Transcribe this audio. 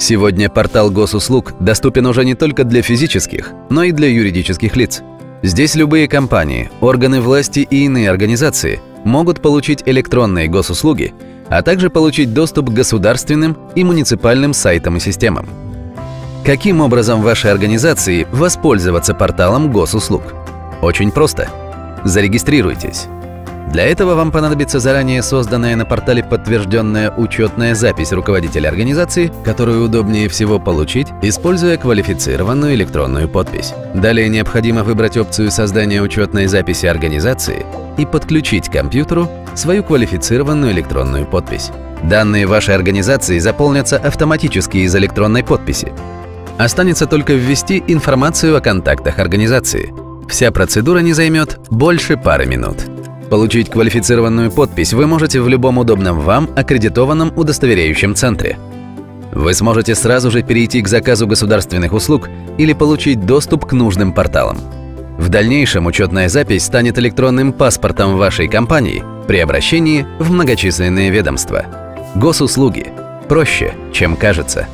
Сегодня портал госуслуг доступен уже не только для физических, но и для юридических лиц. Здесь любые компании, органы власти и иные организации могут получить электронные госуслуги, а также получить доступ к государственным и муниципальным сайтам и системам. Каким образом вашей организации воспользоваться порталом госуслуг? Очень просто. Зарегистрируйтесь. Для этого вам понадобится заранее созданная на портале подтвержденная учетная запись руководителя организации, которую удобнее всего получить, используя квалифицированную электронную подпись. Далее необходимо выбрать опцию создания учетной записи организации и подключить к компьютеру свою квалифицированную электронную подпись. Данные вашей организации заполнятся автоматически из электронной подписи. Останется только ввести информацию о контактах организации. Вся процедура не займет больше пары минут. Получить квалифицированную подпись вы можете в любом удобном вам аккредитованном удостоверяющем центре. Вы сможете сразу же перейти к заказу государственных услуг или получить доступ к нужным порталам. В дальнейшем учетная запись станет электронным паспортом вашей компании при обращении в многочисленные ведомства. Госуслуги. Проще, чем кажется.